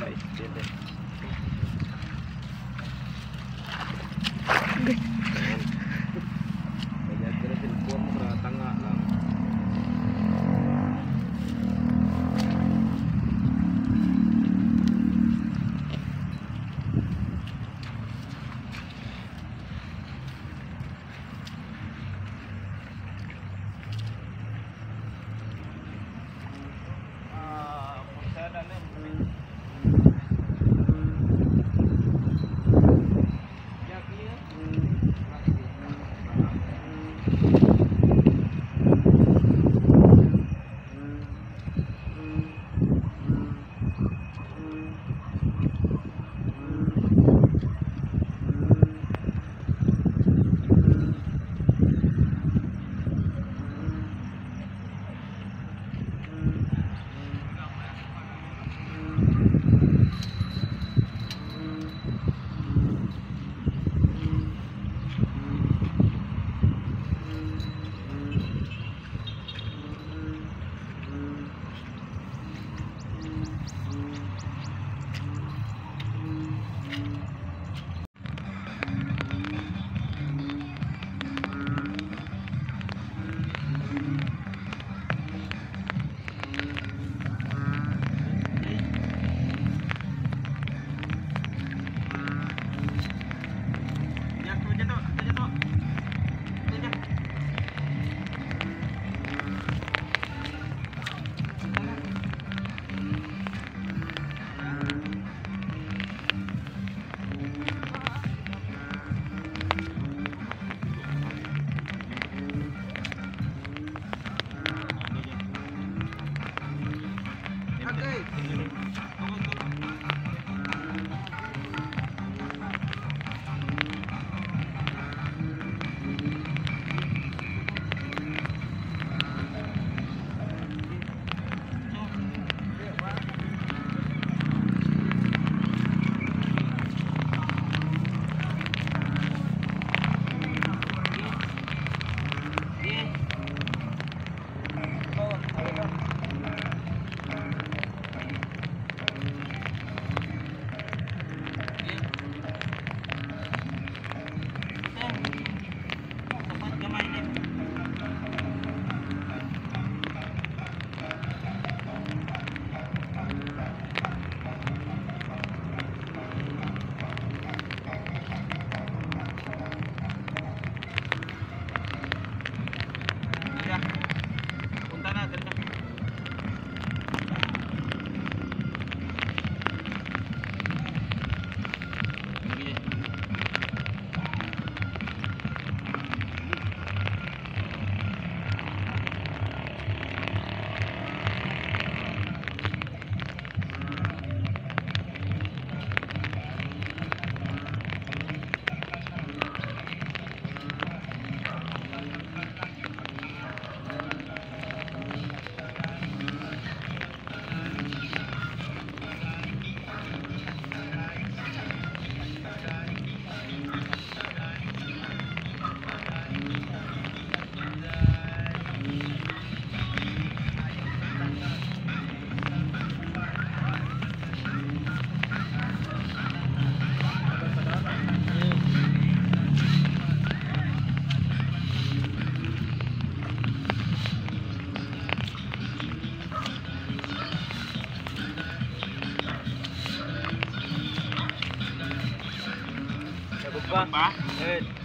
对对对对 Sabog pa? Pa? Good.